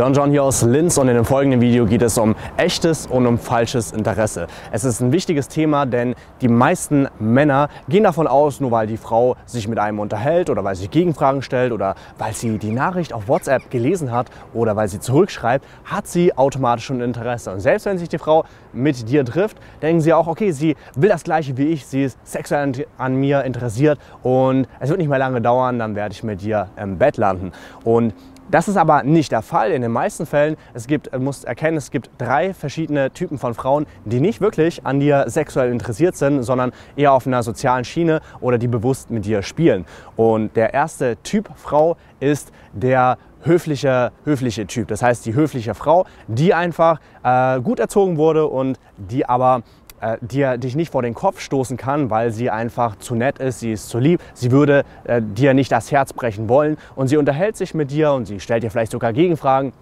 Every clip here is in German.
Don John hier aus Linz und in dem folgenden Video geht es um echtes und um falsches Interesse. Es ist ein wichtiges Thema, denn die meisten Männer gehen davon aus, nur weil die Frau sich mit einem unterhält oder weil sie Gegenfragen stellt oder weil sie die Nachricht auf WhatsApp gelesen hat oder weil sie zurückschreibt, hat sie automatisch schon Interesse. Und selbst wenn sich die Frau mit dir trifft, denken sie auch, okay, sie will das gleiche wie ich, sie ist sexuell an mir interessiert und es wird nicht mehr lange dauern, dann werde ich mit dir im Bett landen. Und das ist aber nicht der Fall in den meisten Fällen. Es gibt, du musst erkennen, es gibt drei verschiedene Typen von Frauen, die nicht wirklich an dir sexuell interessiert sind, sondern eher auf einer sozialen Schiene oder die bewusst mit dir spielen. Und der erste Typ Frau ist der höfliche, höfliche Typ. Das heißt, die höfliche Frau, die einfach äh, gut erzogen wurde und die aber äh, dir dich nicht vor den Kopf stoßen kann, weil sie einfach zu nett ist, sie ist zu lieb, sie würde äh, dir nicht das Herz brechen wollen und sie unterhält sich mit dir und sie stellt dir vielleicht sogar Gegenfragen.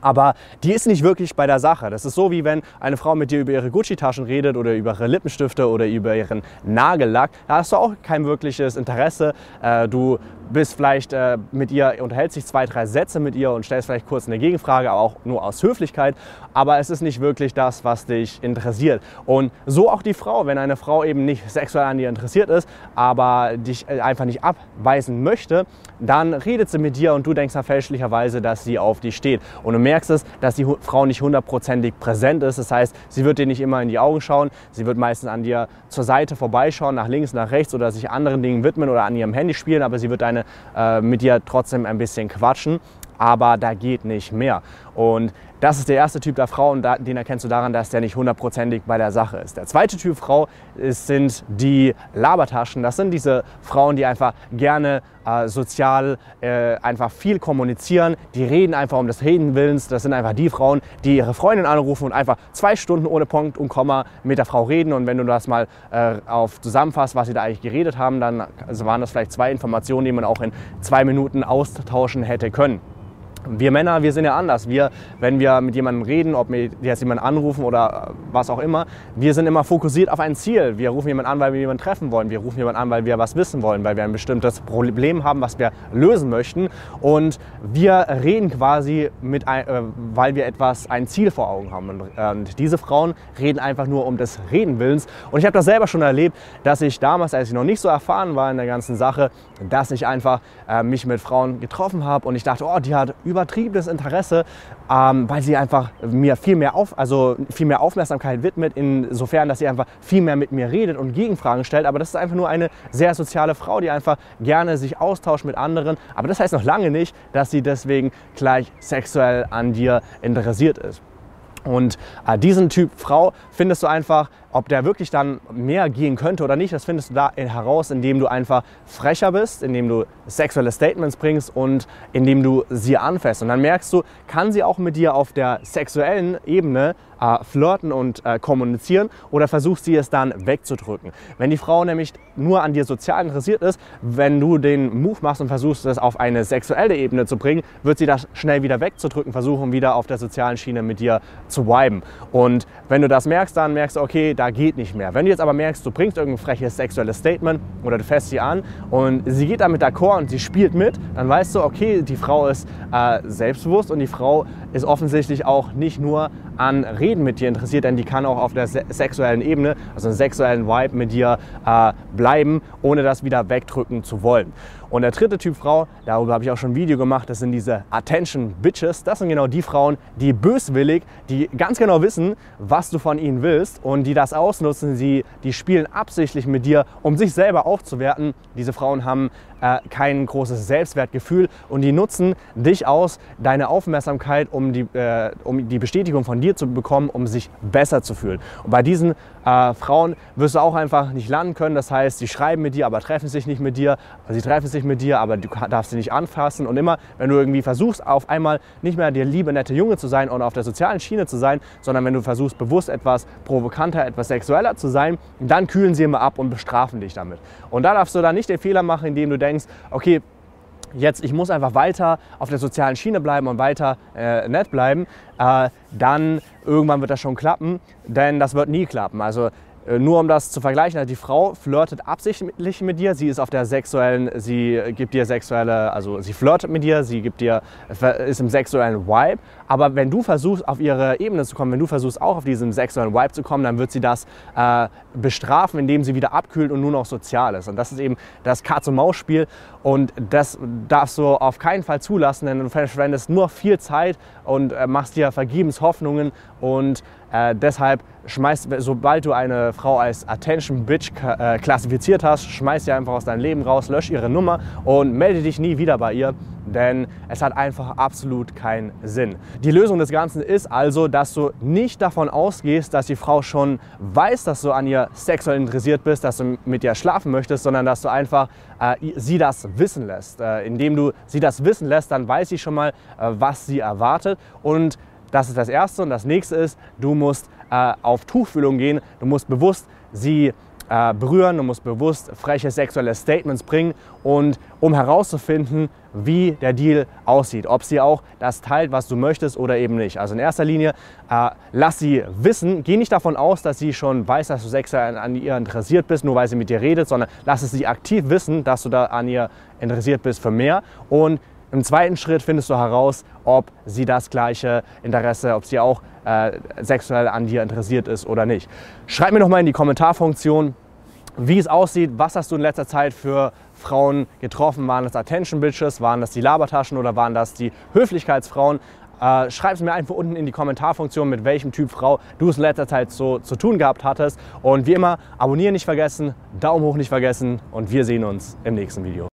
Aber die ist nicht wirklich bei der Sache. Das ist so, wie wenn eine Frau mit dir über ihre Gucci-Taschen redet oder über ihre Lippenstifte oder über ihren Nagellack. Da hast du auch kein wirkliches Interesse. Äh, du bist vielleicht äh, mit ihr, unterhältst sich zwei, drei Sätze mit ihr und stellst vielleicht kurz eine Gegenfrage, aber auch nur aus Höflichkeit. Aber es ist nicht wirklich das, was dich interessiert. Und so auch die Frau, wenn eine Frau eben nicht sexuell an dir interessiert ist, aber dich äh, einfach nicht abweisen möchte, dann redet sie mit dir und du denkst dann fälschlicherweise, dass sie auf dich steht. Und merkst es, dass die Frau nicht hundertprozentig präsent ist. Das heißt, sie wird dir nicht immer in die Augen schauen, sie wird meistens an dir zur Seite vorbeischauen, nach links, nach rechts oder sich anderen Dingen widmen oder an ihrem Handy spielen, aber sie wird deine äh, mit dir trotzdem ein bisschen quatschen, aber da geht nicht mehr. Und das ist der erste Typ der Frau und den erkennst du daran, dass der nicht hundertprozentig bei der Sache ist. Der zweite Typ Frau ist, sind die Labertaschen. Das sind diese Frauen, die einfach gerne äh, sozial äh, einfach viel kommunizieren. Die reden einfach um des Reden Willens. Das sind einfach die Frauen, die ihre Freundin anrufen und einfach zwei Stunden ohne Punkt und Komma mit der Frau reden. Und wenn du das mal äh, auf zusammenfasst, was sie da eigentlich geredet haben, dann also waren das vielleicht zwei Informationen, die man auch in zwei Minuten austauschen hätte können. Wir Männer, wir sind ja anders. Wir, wenn wir mit jemandem reden, ob wir jetzt jemanden anrufen oder was auch immer, wir sind immer fokussiert auf ein Ziel. Wir rufen jemanden an, weil wir jemanden treffen wollen. Wir rufen jemanden an, weil wir was wissen wollen, weil wir ein bestimmtes Problem haben, was wir lösen möchten. Und wir reden quasi, mit äh, weil wir etwas, ein Ziel vor Augen haben. Und, und diese Frauen reden einfach nur um des Redenwillens. Und ich habe das selber schon erlebt, dass ich damals, als ich noch nicht so erfahren war in der ganzen Sache, dass ich einfach äh, mich mit Frauen getroffen habe und ich dachte, oh, die hat über übertriebenes Interesse, ähm, weil sie einfach mir viel mehr, auf, also viel mehr Aufmerksamkeit widmet, insofern, dass sie einfach viel mehr mit mir redet und Gegenfragen stellt. Aber das ist einfach nur eine sehr soziale Frau, die einfach gerne sich austauscht mit anderen. Aber das heißt noch lange nicht, dass sie deswegen gleich sexuell an dir interessiert ist. Und äh, diesen Typ Frau findest du einfach, ob der wirklich dann mehr gehen könnte oder nicht, das findest du da heraus, indem du einfach frecher bist, indem du sexuelle Statements bringst und indem du sie anfährst. Und dann merkst du, kann sie auch mit dir auf der sexuellen Ebene äh, flirten und äh, kommunizieren oder versucht sie es dann wegzudrücken. Wenn die Frau nämlich nur an dir sozial interessiert ist, wenn du den Move machst und versuchst es auf eine sexuelle Ebene zu bringen, wird sie das schnell wieder wegzudrücken, versuchen wieder auf der sozialen Schiene mit dir zu viben. Und wenn du das merkst, dann merkst du, okay, da geht nicht mehr. Wenn du jetzt aber merkst, du bringst irgendein freches sexuelles Statement oder du fährst sie an und sie geht damit d'accord und sie spielt mit, dann weißt du, okay, die Frau ist äh, selbstbewusst und die Frau ist offensichtlich auch nicht nur an Reden mit dir interessiert, denn die kann auch auf der sexuellen Ebene, also einen sexuellen Vibe mit dir äh, bleiben, ohne das wieder wegdrücken zu wollen. Und der dritte Typ Frau, darüber habe ich auch schon ein Video gemacht, das sind diese Attention Bitches. Das sind genau die Frauen, die böswillig, die ganz genau wissen, was du von ihnen willst und die das ausnutzen. Sie, die spielen absichtlich mit dir, um sich selber aufzuwerten. Diese Frauen haben äh, kein großes Selbstwertgefühl und die nutzen dich aus, deine Aufmerksamkeit, um die, äh, um die Bestätigung von dir zu bekommen, um sich besser zu fühlen. Und bei diesen äh, Frauen wirst du auch einfach nicht landen können. Das heißt, sie schreiben mit dir, aber treffen sich nicht mit dir. Sie treffen sich mit dir, aber du darfst sie nicht anfassen. Und immer, wenn du irgendwie versuchst, auf einmal nicht mehr der liebe, nette Junge zu sein und auf der sozialen Schiene zu sein, sondern wenn du versuchst, bewusst etwas provokanter, etwas sexueller zu sein, dann kühlen sie immer ab und bestrafen dich damit. Und da darfst du dann nicht den Fehler machen, indem du denkst, okay, jetzt, ich muss einfach weiter auf der sozialen Schiene bleiben und weiter äh, nett bleiben, äh, dann irgendwann wird das schon klappen, denn das wird nie klappen. Also nur um das zu vergleichen, also die Frau flirtet absichtlich mit dir, sie ist auf der sexuellen, sie gibt dir sexuelle, also sie flirtet mit dir, sie gibt dir, ist im sexuellen Vibe, aber wenn du versuchst, auf ihre Ebene zu kommen, wenn du versuchst, auch auf diesen sexuellen Vibe zu kommen, dann wird sie das äh, bestrafen, indem sie wieder abkühlt und nur noch sozial ist. Und das ist eben das Katz-und-Maus-Spiel. Und das darfst du auf keinen Fall zulassen, denn du verschwendest nur viel Zeit und äh, machst dir vergebens Hoffnungen und äh, deshalb schmeißt, sobald du eine Frau als Attention Bitch äh, klassifiziert hast, schmeiß sie einfach aus deinem Leben raus, lösch ihre Nummer und melde dich nie wieder bei ihr, denn es hat einfach absolut keinen Sinn. Die Lösung des Ganzen ist also, dass du nicht davon ausgehst, dass die Frau schon weiß, dass du an ihr sexuell interessiert bist, dass du mit ihr schlafen möchtest, sondern dass du einfach äh, sie das wissen lässt. Äh, indem du sie das wissen lässt, dann weiß sie schon mal, äh, was sie erwartet und das ist das Erste. Und das Nächste ist, du musst äh, auf Tuchfühlung gehen. Du musst bewusst sie äh, berühren, du musst bewusst freche sexuelle Statements bringen und um herauszufinden, wie der Deal aussieht, ob sie auch das teilt, was du möchtest oder eben nicht. Also in erster Linie äh, lass sie wissen, geh nicht davon aus, dass sie schon weiß, dass du sexuell an ihr interessiert bist, nur weil sie mit dir redet, sondern lass es sie aktiv wissen, dass du da an ihr interessiert bist für mehr und im zweiten Schritt findest du heraus, ob sie das gleiche Interesse, ob sie auch äh, sexuell an dir interessiert ist oder nicht. Schreib mir doch mal in die Kommentarfunktion, wie es aussieht. Was hast du in letzter Zeit für Frauen getroffen? Waren das Attention Bitches? Waren das die Labertaschen oder waren das die Höflichkeitsfrauen? Äh, Schreib es mir einfach unten in die Kommentarfunktion, mit welchem Typ Frau du es in letzter Zeit so zu tun gehabt hattest. Und wie immer, abonnieren nicht vergessen, Daumen hoch nicht vergessen und wir sehen uns im nächsten Video.